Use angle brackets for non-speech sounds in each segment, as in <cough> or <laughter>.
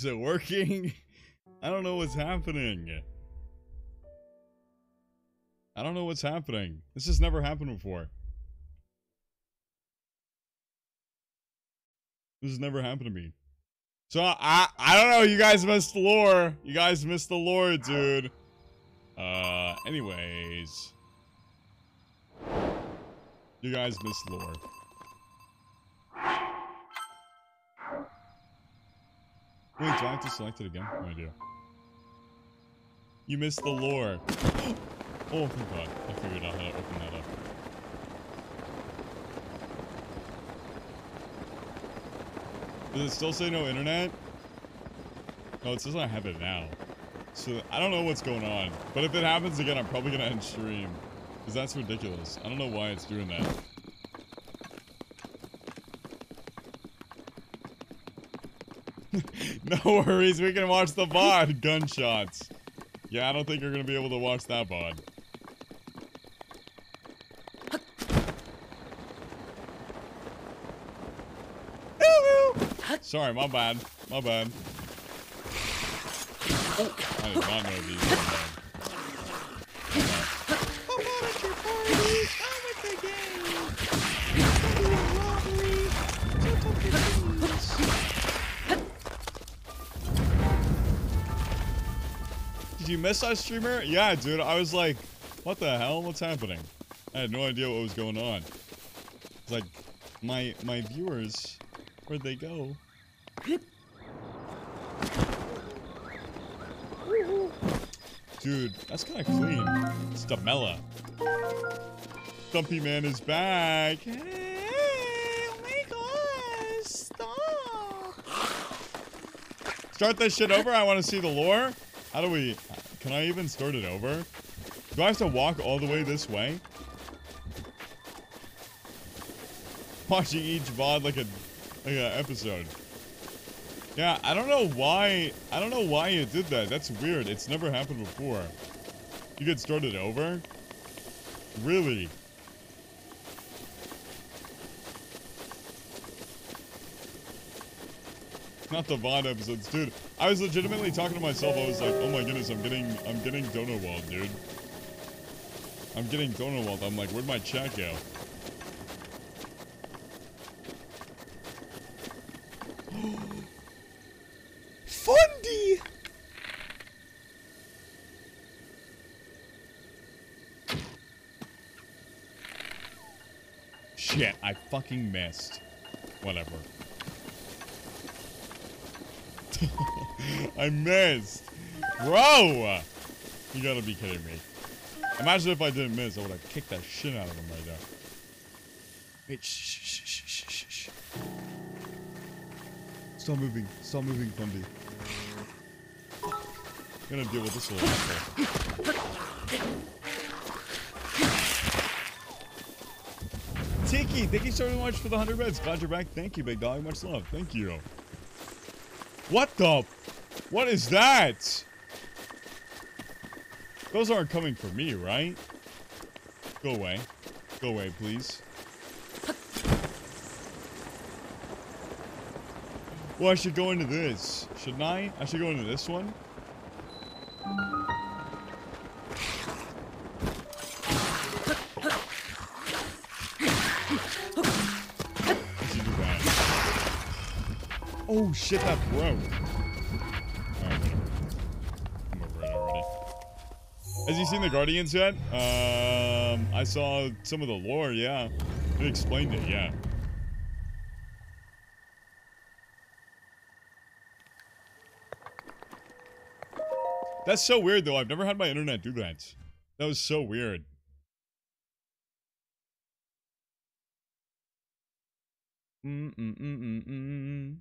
Is it working? <laughs> I don't know what's happening. I don't know what's happening. This has never happened before. This has never happened to me. So I I don't know. You guys missed the lore. You guys missed the lore, dude. Uh, anyways, you guys missed lore. Wait, do I have to select it again? No, I do. You missed the lore. <gasps> oh, thank God. I figured out how to open that up. Does it still say no internet? No, it says I have it now. So, I don't know what's going on. But if it happens again, I'm probably gonna end stream. Because that's ridiculous. I don't know why it's doing that. No worries, we can watch the VOD. Gunshots. Yeah, I don't think you're gonna be able to watch that VOD. Sorry, my bad. My bad. Oh, I did not know these were bad. I'm at your party. I'm at the game. It's gonna be a robbery. Did you miss our streamer? Yeah, dude. I was like, what the hell? What's happening? I had no idea what was going on. It's like, my my viewers, where'd they go? Dude, that's kind of clean. It's Damella. Stumpy Man is back. Hey, oh my gosh, stop. Start this shit over? I want to see the lore. How do we... Can I even start it over? Do I have to walk all the way this way? Watching each VOD like a... Like a episode. Yeah, I don't know why... I don't know why you did that. That's weird. It's never happened before. You could start it over? Really? Not the VOD episodes, dude. I was legitimately talking to myself. I was like, oh my goodness, I'm getting, I'm getting donowalled, dude. I'm getting donut donowalled. I'm like, where'd my chat go? <gasps> Fundy. Shit, I fucking missed. Whatever. <laughs> <laughs> I missed. Bro! You gotta be kidding me. Imagine if I didn't miss, I would have kicked that shit out of him right now. Wait, shh, shh, shh, shh, shh, shh. Stop moving. Stop moving, Fundy. I'm gonna deal with this little asshole. Tiki, thank you so much for the 100 bits. Glad you're back. Thank you, big dog. Much love. Thank you. What the? What is that? Those aren't coming for me, right? Go away. Go away, please. Well, I should go into this. Shouldn't I? I should go into this one. Oh shit, that broke. Has you seen the Guardians yet? Um, I saw some of the lore, yeah. It explained it, yeah. That's so weird, though. I've never had my internet do that. That was so weird. Mm mm mm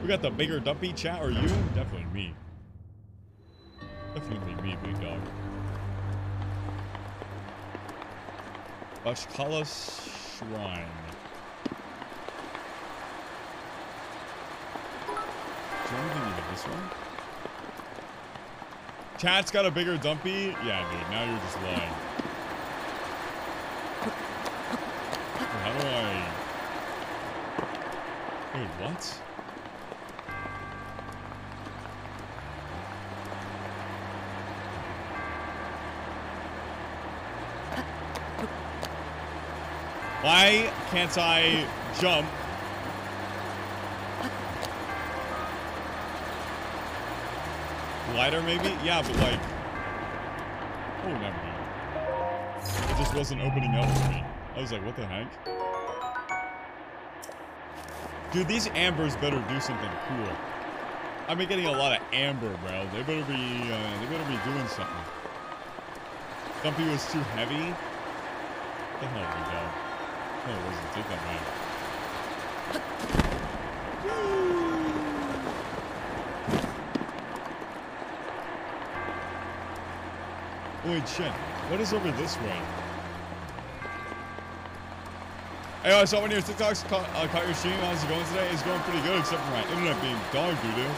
We got the bigger dumpy chat, or you? Definitely me. Definitely me, big dog. Bashkala Shrine. Do you anything into this one? Chat's got a bigger dumpy? Yeah, dude, now you're just lying. How do I... Wait, what? Why can't I jump? Glider maybe? Yeah, but like... Oh, never mind. It just wasn't opening up for me. I was like, what the heck? Dude, these ambers better do something cool. I've been getting a lot of amber, bro. They better be, uh, they better be doing something. Dumpy was too heavy. What the hell did we go? Oh, it wasn't. Take that. Wait, shit. What is over this way? Hey, I saw one of your TikToks. Caught, uh, caught your stream. How's it going today? It's going pretty good, except for my internet being dog doo doo.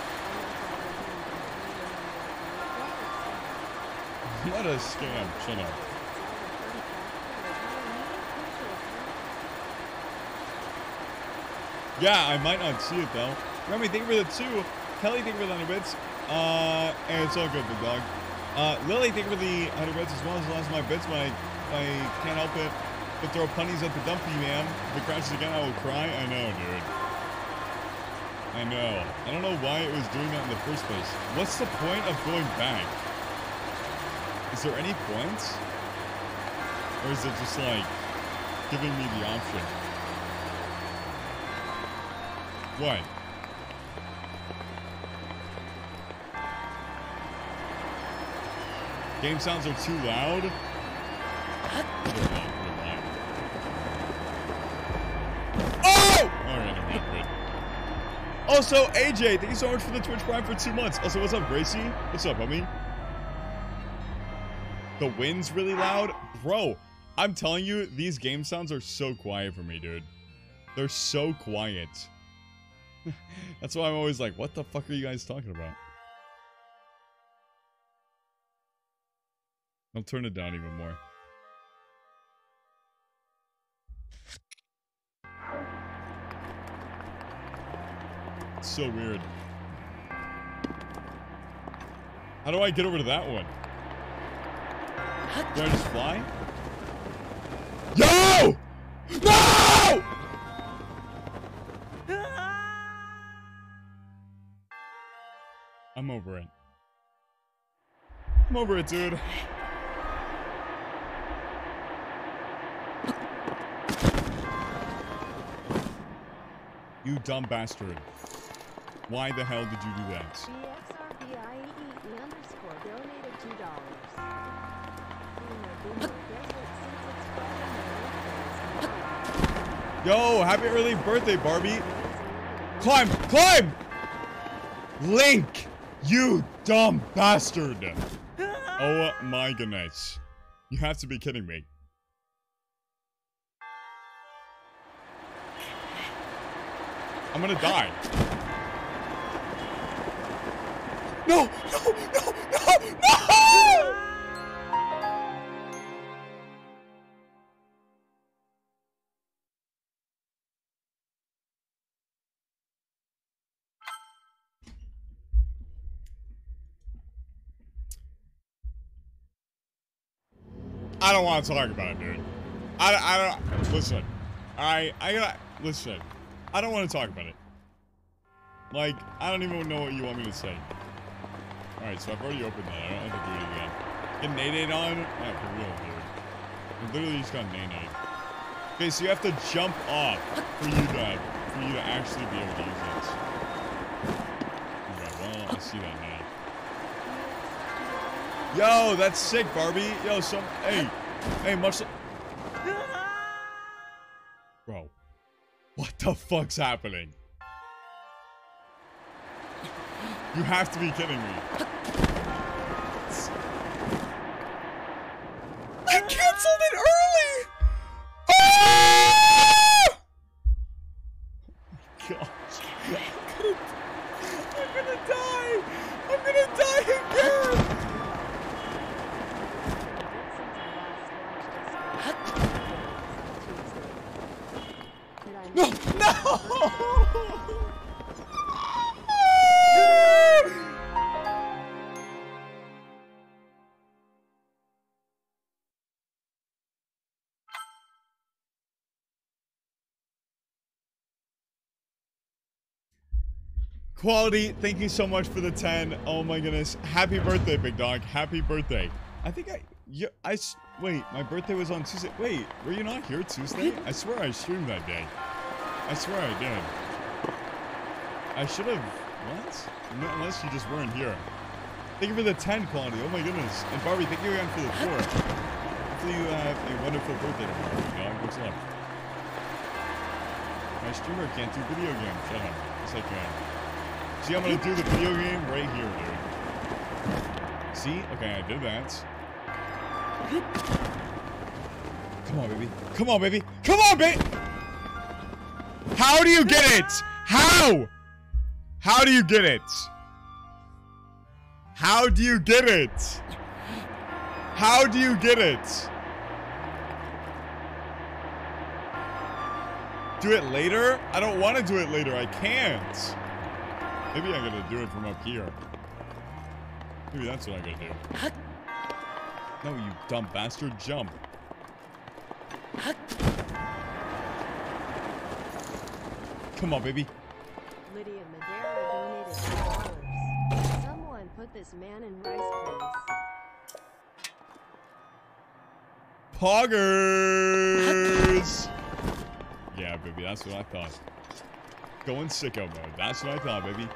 What a scam. Shut up. Yeah, I might not see it though. Remy, thank you for the two. Kelly, thank you for the 100 bits. Uh, and it's all good, big dog. Uh, Lily, thank you for the 100 bits as well as the last of my bits, but I, can't help it but throw punnies at the dumpy, man. If it crashes again, I will cry. I know, dude. I know. I don't know why it was doing that in the first place. What's the point of going back? Is there any point? Or is it just like giving me the option? What? Game sounds are too loud? Oh! Also, AJ, thank you so much for the Twitch Prime for two months. Also, what's up, Gracie? What's up, homie? The wind's really loud? Bro, I'm telling you, these game sounds are so quiet for me, dude. They're so quiet. <laughs> That's why I'm always like, what the fuck are you guys talking about? I'll turn it down even more. It's so weird. How do I get over to that one? Do I just fly? Yo! No! I'm over it. I'm over it, dude. You dumb bastard. Why the hell did you do that? Yo, happy early birthday, Barbie. Climb, climb! Link, you dumb bastard. Oh uh, my goodness. You have to be kidding me. I'm gonna die. No, no, no, no, no! I don't want to talk about it, dude. I, I don't. Listen. I I gotta listen. I don't want to talk about it. Like I don't even know what you want me to say. All right, so I've already opened that. I don't have to do it again. Get nade on? Yeah, for real, dude. I literally just got nade Okay, so you have to jump off for you to for you to actually be able to use this. Okay, well I see that now. Yo, that's sick, Barbie. Yo, some hey, hey, much. Bro, what the fuck's happening? You have to be kidding me. Quality, thank you so much for the 10. Oh my goodness. Happy birthday, big dog. Happy birthday. I think I, yeah, I, wait, my birthday was on Tuesday. Wait, were you not here Tuesday? I swear I streamed that day. I swear I did. I should have, what? Unless you just weren't here. Thank you for the 10 quality. Oh my goodness. And Barbie, thank you again for the 4. Hopefully you have a wonderful birthday tomorrow, big dog. What's up? My streamer can't do video games. Shut up. Yes, I can. See, I'm gonna do the video game right here, dude. See? Okay, I did that. Come on, baby. Come on, baby. Come on, baby. How do you get it? How? How do you get it? How do you get it? How do you get it? Do it later? I don't want to do it later. I can't. Maybe I'm gonna do it from up here. Maybe that's what I'm gonna do. No, you dumb bastard. Jump. Come on, baby. Lydia Madera donated $2. Someone put this man in rice, please. Poggers! yeah, baby, that's what I thought. Going sicko mode. That's what I thought, baby.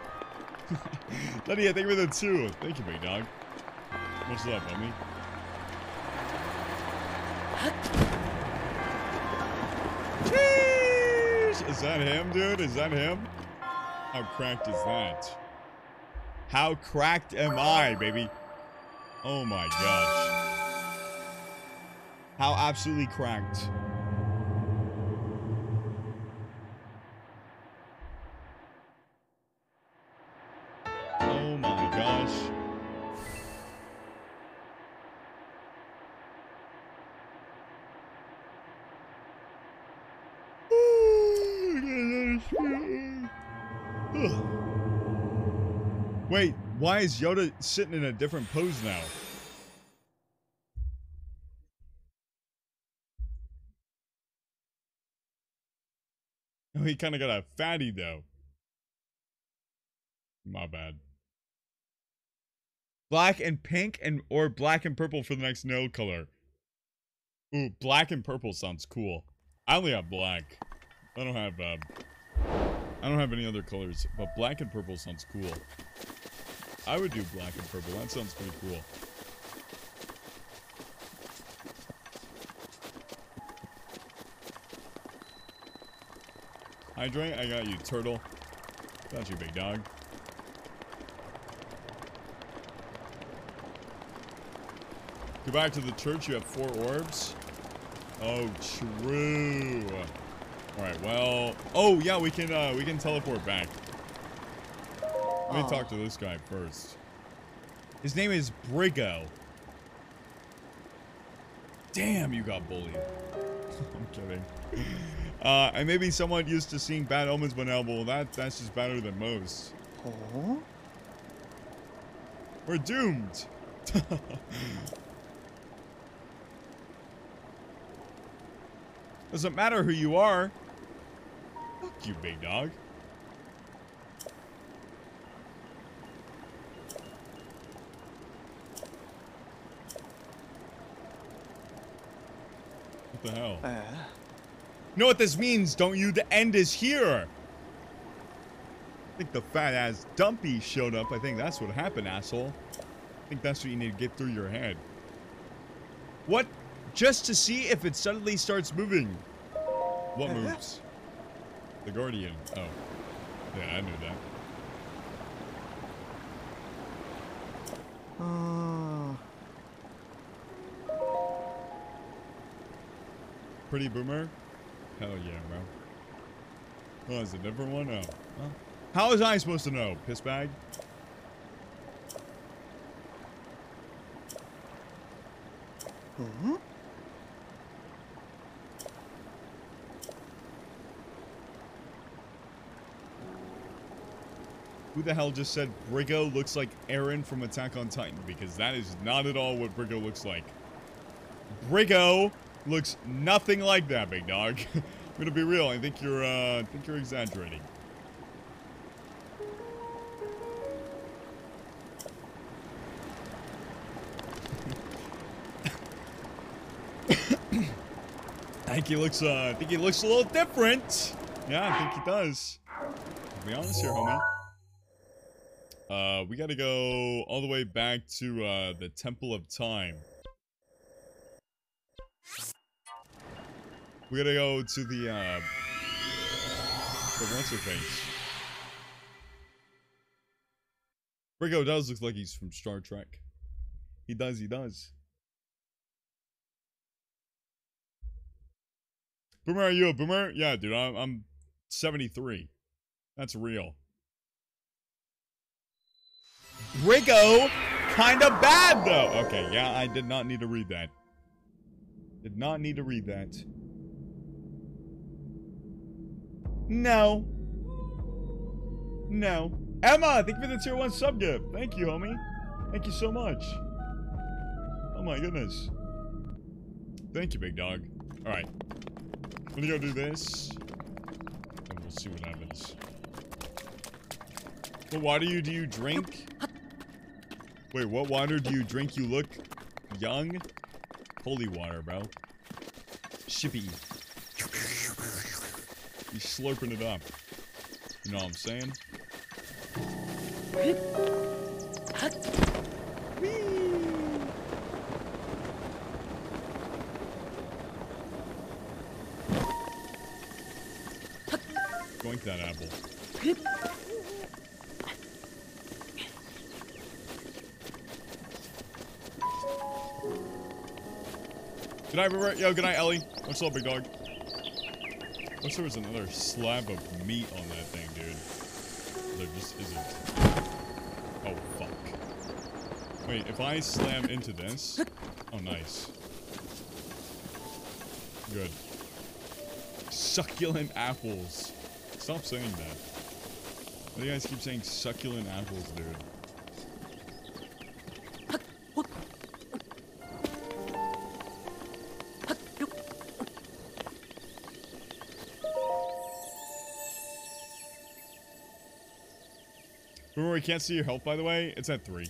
<laughs> Lydia, thank you for the two. Thank you, big dog. What's up, homie? Sheesh! Is that him, dude? Is that him? How cracked is that? How cracked am I, baby? Oh my gosh. How absolutely cracked. Why is Yoda sitting in a different pose now? Oh, he kind of got a fatty though. My bad. Black and pink and or black and purple for the next nail color. Ooh, black and purple sounds cool. I only have black. I don't have um I don't have any other colors, but black and purple sounds cool. I would do black and purple. That sounds pretty cool. Hydrate, I got you, turtle. Got you, big dog. Go back to the church, you have four orbs. Oh, true. Alright, well... Oh, yeah, we can, uh, we can teleport back. Let me talk to this guy first. His name is Brigo. Damn, you got bullied. <laughs> I'm kidding. Uh, and maybe someone used to seeing bad omens, but now, well, that, that's just better than most. Oh? We're doomed. <laughs> Doesn't matter who you are. Fuck you, big dog. The hell? Uh, You know what this means, don't you? The end is here. I think the fat ass dumpy showed up. I think that's what happened, asshole. I think that's what you need to get through your head. What? Just to see if it suddenly starts moving. What moves? The Guardian. Oh. Yeah, I knew that. uh, Pretty Boomer? Hell yeah, bro. Oh, is it different one? Oh. Well, how was I supposed to know? Piss bag? huh? Who the hell just said Brigo looks like Eren from Attack on Titan? Because that is not at all what Brigo looks like. Brigo looks nothing like that, big dog. <laughs> I'm gonna be real. I think you're, uh, I think you're exaggerating. I think he looks, uh, I think he looks a little different. Yeah, I think he does. Be honest here, homie. Uh, we gotta go all the way back to, uh, the Temple of Time. We gotta go to the, uh, the her face? Rico does look like he's from Star Trek. He does, he does. Boomer, are you a boomer? Yeah, dude, I'm, I'm 73. That's real. Rico, kinda bad though. Okay, yeah, I did not need to read that. Did not need to read that. No. No. Emma, thank you for the tier 1 sub gift. Thank you, homie. Thank you so much. Oh my goodness. Thank you, big dog. Alright. I'm gonna go do this. And we'll see what happens. What water you do you drink? Wait, what water do you drink? You look young? Holy water, bro. Shippy. He's slurping it up. You know what I'm saying? Goink that apple. Good night, Robert. Yo, good night, Ellie. What's up, big dog? Wish there was another slab of meat on that thing, dude. There just isn't. Oh, fuck. Wait, if I slam into this... Oh, nice. Good. Succulent apples. Stop saying that. Why do you guys keep saying succulent apples, dude? Can't see your health, by the way. It's at three.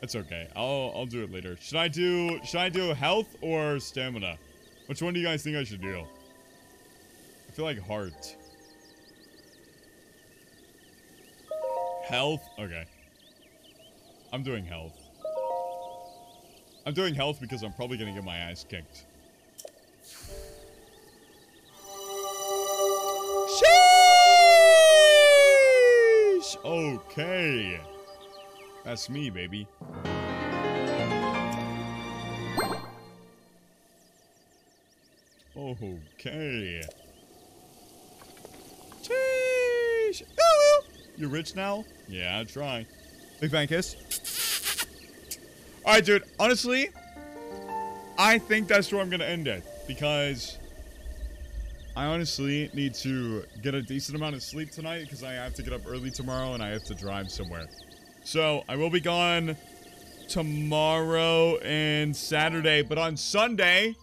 That's okay. I'll I'll do it later. Should I do should I do health or stamina? Which one do you guys think I should do? I feel like heart. Health? Okay. I'm doing health. I'm doing health because I'm probably gonna get my ass kicked. Okay. That's me, baby. Okay. Sheesh! Ooh, You rich now? Yeah, I try. Big fan kiss. Alright, dude. Honestly, I think that's where I'm gonna end it. Because I honestly need to get a decent amount of sleep tonight because I have to get up early tomorrow and I have to drive somewhere. So I will be gone tomorrow and Saturday, but on Sunday,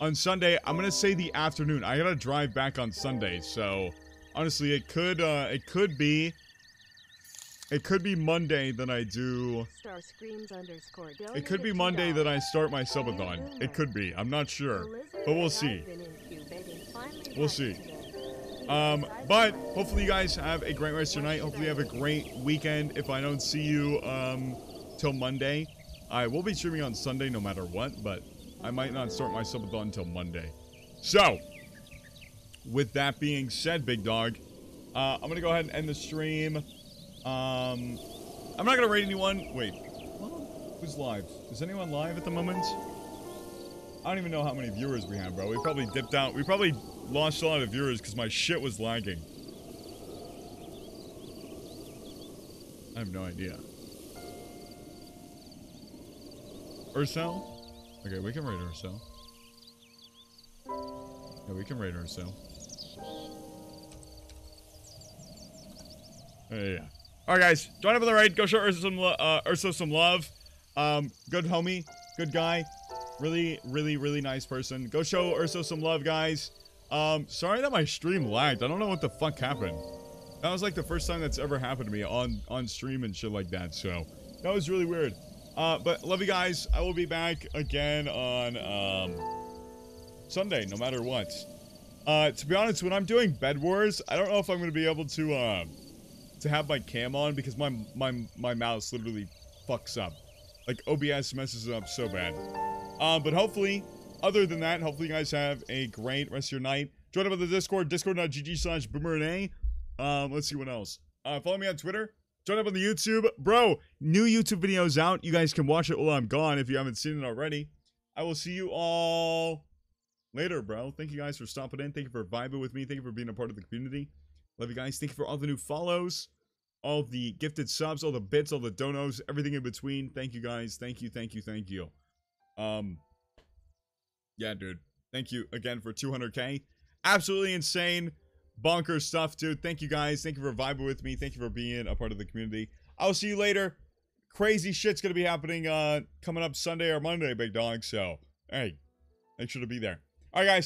on Sunday, I'm gonna say the afternoon. I gotta drive back on Sunday, so honestly, it could uh, it could be it could be Monday that I do. Star screams underscore It could be Monday that I start my subathon. It could be. I'm not sure, but we'll see. We'll see. Um, but hopefully you guys have a great rest of your night. Hopefully you have a great weekend. If I don't see you um, till Monday, I will be streaming on Sunday no matter what, but I might not start my subathon until Monday. So, with that being said, big dog, uh, I'm gonna go ahead and end the stream. Um, I'm not gonna rate anyone. Wait, who's live? Is anyone live at the moment? I don't even know how many viewers we have, bro. We probably dipped out. We probably lost a lot of viewers because my shit was lagging. I have no idea. Ursel? Okay, we can raid Ursel. Yeah, we can raid Ursel. Yeah, yeah. Alright, guys. Join up for the raid. Go show Ursa some, uh, some love. Um, good homie. Good guy. Really, really, really nice person. Go show Urso some love, guys. Um, sorry that my stream lagged. I don't know what the fuck happened. That was like the first time that's ever happened to me on, on stream and shit like that, so that was really weird. Uh, but love you guys. I will be back again on, um, Sunday, no matter what. Uh, to be honest, when I'm doing Bed Wars, I don't know if I'm gonna be able to uh, to have my cam on because my my my mouse literally fucks up. Like OBS messes it up so bad. Um, but hopefully, other than that, hopefully you guys have a great rest of your night. Join up on the Discord, discord.gg slash boomerna. Um, let's see what else. Uh, follow me on Twitter. Join up on the YouTube. Bro, new YouTube videos out. You guys can watch it while I'm gone if you haven't seen it already. I will see you all later, bro. Thank you guys for stopping in. Thank you for vibing with me. Thank you for being a part of the community. Love you guys. Thank you for all the new follows, all the gifted subs, all the bits, all the donos, everything in between. Thank you guys. Thank you, thank you, thank you. Um, yeah, dude. Thank you again for 200k. Absolutely insane, bonkers stuff, dude. Thank you guys. Thank you for vibing with me. Thank you for being a part of the community. I'll see you later. Crazy shit's gonna be happening uh coming up Sunday or Monday, big dog. So, hey, make sure to be there. All right, guys.